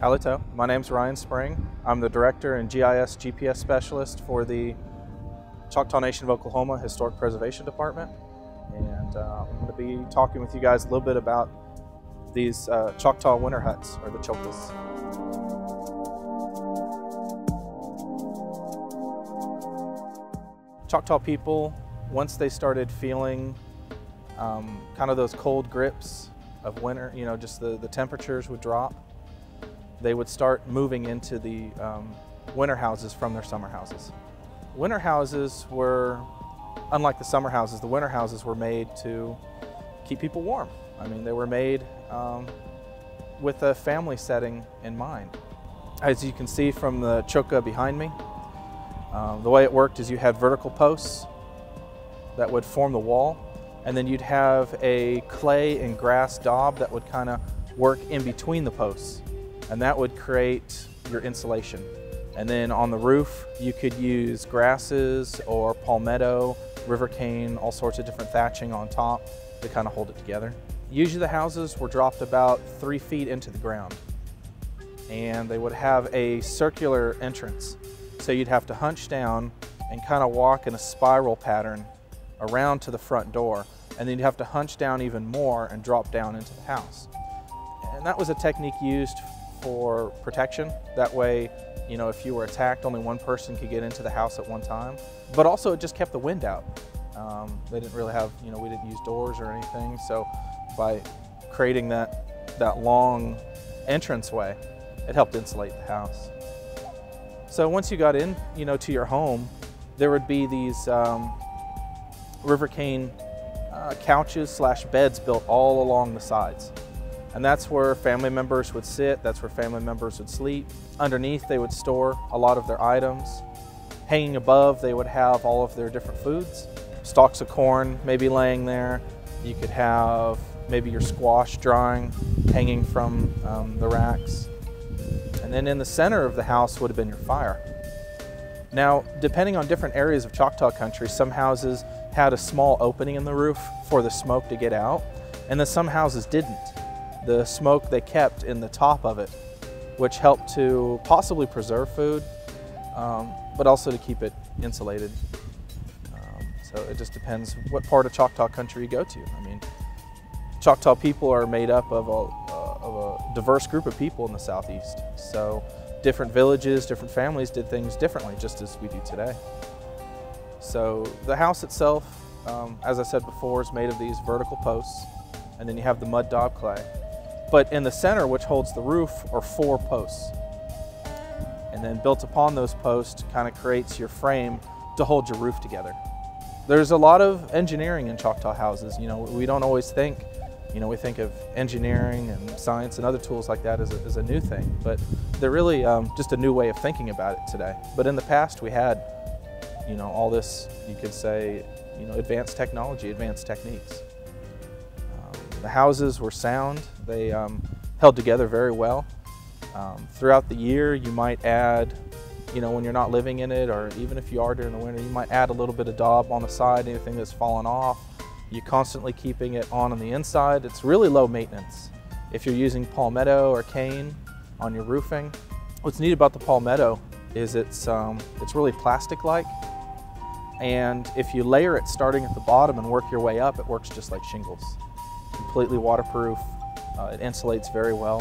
Halito. My name's Ryan Spring. I'm the Director and GIS GPS Specialist for the Choctaw Nation of Oklahoma Historic Preservation Department. And uh, I'm going to be talking with you guys a little bit about these uh, Choctaw winter huts, or the chukkas. Choctaw people, once they started feeling um, kind of those cold grips of winter, you know, just the, the temperatures would drop, they would start moving into the um, winter houses from their summer houses. Winter houses were, unlike the summer houses, the winter houses were made to keep people warm. I mean, they were made um, with a family setting in mind. As you can see from the chukka behind me, um, the way it worked is you had vertical posts that would form the wall, and then you'd have a clay and grass daub that would kind of work in between the posts and that would create your insulation. And then on the roof, you could use grasses or palmetto, river cane, all sorts of different thatching on top to kind of hold it together. Usually the houses were dropped about three feet into the ground and they would have a circular entrance. So you'd have to hunch down and kind of walk in a spiral pattern around to the front door. And then you'd have to hunch down even more and drop down into the house. And that was a technique used for protection. That way, you know, if you were attacked, only one person could get into the house at one time. But also it just kept the wind out. Um, they didn't really have, you know, we didn't use doors or anything. So by creating that, that long entranceway, it helped insulate the house. So once you got in, you know, to your home, there would be these um, river cane uh, couches slash beds built all along the sides. And that's where family members would sit, that's where family members would sleep. Underneath, they would store a lot of their items. Hanging above, they would have all of their different foods. Stalks of corn maybe laying there. You could have maybe your squash drying, hanging from um, the racks. And then in the center of the house would have been your fire. Now, depending on different areas of Choctaw country, some houses had a small opening in the roof for the smoke to get out, and then some houses didn't the smoke they kept in the top of it, which helped to possibly preserve food, um, but also to keep it insulated. Um, so it just depends what part of Choctaw country you go to. I mean, Choctaw people are made up of a, uh, of a diverse group of people in the southeast. So different villages, different families did things differently, just as we do today. So the house itself, um, as I said before, is made of these vertical posts, and then you have the mud daub clay. But in the center, which holds the roof, are four posts. And then built upon those posts kind of creates your frame to hold your roof together. There's a lot of engineering in Choctaw houses. You know, we don't always think, you know, we think of engineering and science and other tools like that as a, as a new thing, but they're really um, just a new way of thinking about it today. But in the past, we had, you know, all this, you could say, you know, advanced technology, advanced techniques. The houses were sound. They um, held together very well. Um, throughout the year, you might add, you know, when you're not living in it, or even if you are during the winter, you might add a little bit of daub on the side, anything that's fallen off. You're constantly keeping it on on the inside. It's really low maintenance. If you're using palmetto or cane on your roofing, what's neat about the palmetto is it's, um, it's really plastic-like. And if you layer it starting at the bottom and work your way up, it works just like shingles completely waterproof. Uh, it insulates very well.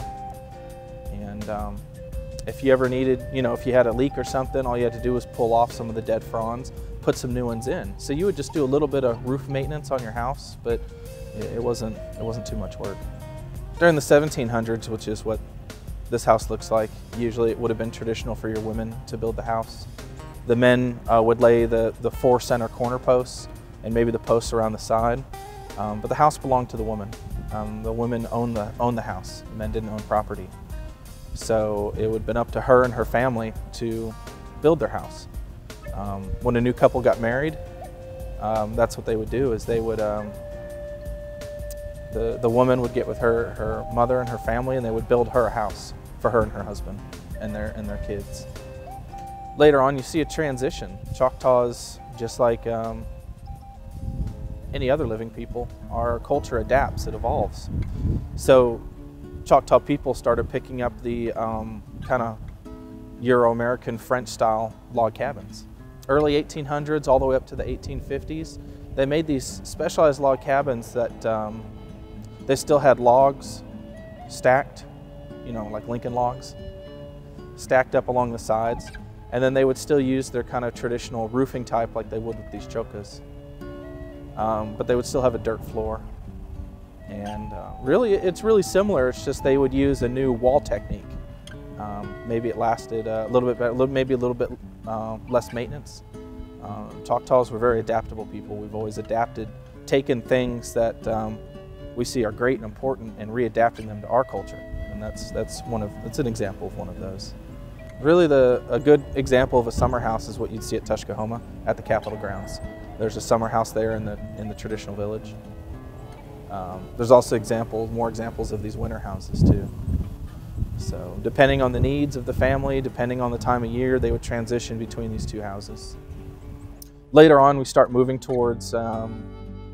And um, if you ever needed, you know, if you had a leak or something, all you had to do was pull off some of the dead fronds, put some new ones in. So you would just do a little bit of roof maintenance on your house, but it wasn't, it wasn't too much work. During the 1700s, which is what this house looks like, usually it would have been traditional for your women to build the house. The men uh, would lay the, the four center corner posts and maybe the posts around the side. Um, but the house belonged to the woman. Um, the women owned the, owned the house, the men didn't own property. So it would have been up to her and her family to build their house. Um, when a new couple got married, um, that's what they would do is they would, um, the, the woman would get with her, her mother and her family and they would build her a house for her and her husband and their, and their kids. Later on you see a transition. Choctaws, just like um, any other living people, our culture adapts, it evolves. So Choctaw people started picking up the um, kind of Euro-American French style log cabins. Early 1800s all the way up to the 1850s, they made these specialized log cabins that um, they still had logs stacked, you know, like Lincoln logs, stacked up along the sides. And then they would still use their kind of traditional roofing type like they would with these chukkas. Um, but they would still have a dirt floor. And uh, really, it's really similar. It's just they would use a new wall technique. Um, maybe it lasted a little bit better, maybe a little bit uh, less maintenance. Um, Choctaws were very adaptable people. We've always adapted, taken things that um, we see are great and important and readapting them to our culture. And that's, that's, one of, that's an example of one of those. Really the, a good example of a summer house is what you'd see at Tuskahoma at the Capitol grounds. There's a summer house there in the, in the traditional village. Um, there's also examples, more examples of these winter houses too. So depending on the needs of the family, depending on the time of year, they would transition between these two houses. Later on, we start moving towards um,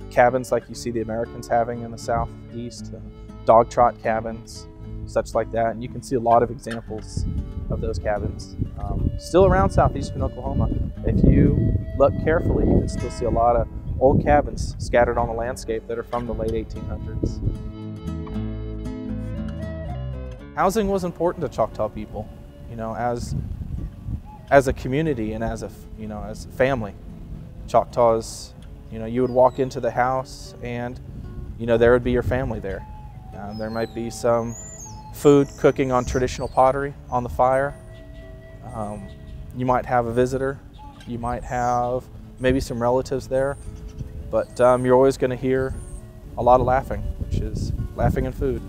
cabins like you see the Americans having in the southeast, uh, dog trot cabins, such like that. And you can see a lot of examples of those cabins. Um, still around southeastern Oklahoma. If you look carefully, you can still see a lot of old cabins scattered on the landscape that are from the late 1800s. Housing was important to Choctaw people, you know, as as a community and as a you know as a family. Choctaws, you know, you would walk into the house and you know there would be your family there. Uh, there might be some food cooking on traditional pottery on the fire. Um, you might have a visitor. You might have maybe some relatives there. But um, you're always going to hear a lot of laughing, which is laughing and food.